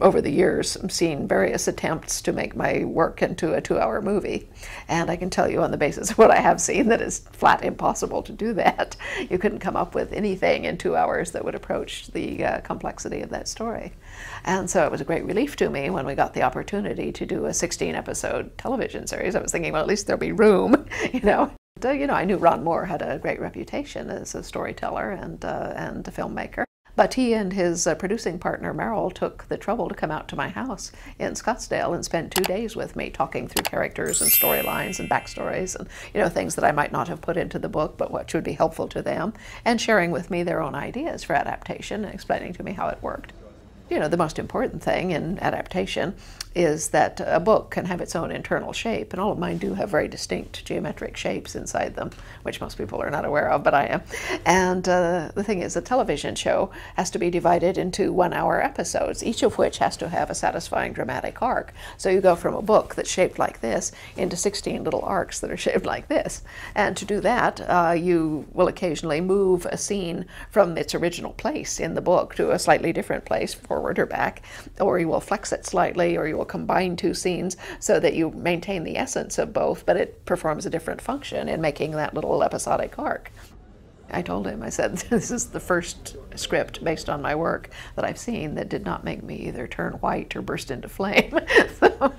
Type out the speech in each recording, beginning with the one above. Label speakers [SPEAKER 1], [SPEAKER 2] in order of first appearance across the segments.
[SPEAKER 1] over the years seen various attempts to make my work into a two hour movie. And I can tell you on the basis of what I have seen that it's flat impossible to do that. You couldn't come up with anything in two hours that would approach the uh, complexity of that story. And so it was a great relief to me when we got the opportunity to do a 16 episode television series. I was thinking, well, at least there'll be room, you know. Uh, you know, I knew Ron Moore had a great reputation as a storyteller and, uh, and a filmmaker. But he and his uh, producing partner Maril took the trouble to come out to my house in Scottsdale and spend two days with me talking through characters and storylines and backstories and you know things that I might not have put into the book but which would be helpful to them and sharing with me their own ideas for adaptation and explaining to me how it worked. You know, the most important thing in adaptation is that a book can have its own internal shape, and all of mine do have very distinct geometric shapes inside them, which most people are not aware of, but I am. And uh, the thing is, a television show has to be divided into one hour episodes, each of which has to have a satisfying dramatic arc. So you go from a book that's shaped like this into 16 little arcs that are shaped like this. And to do that, uh, you will occasionally move a scene from its original place in the book to a slightly different place, forward or back, or you will flex it slightly, or you will combine two scenes so that you maintain the essence of both, but it performs a different function in making that little episodic arc. I told him, I said, this is the first script based on my work that I've seen that did not make me either turn white or burst into flame. so,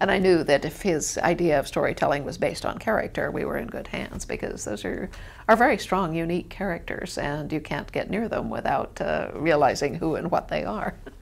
[SPEAKER 1] and I knew that if his idea of storytelling was based on character, we were in good hands because those are, are very strong, unique characters, and you can't get near them without uh, realizing who and what they are.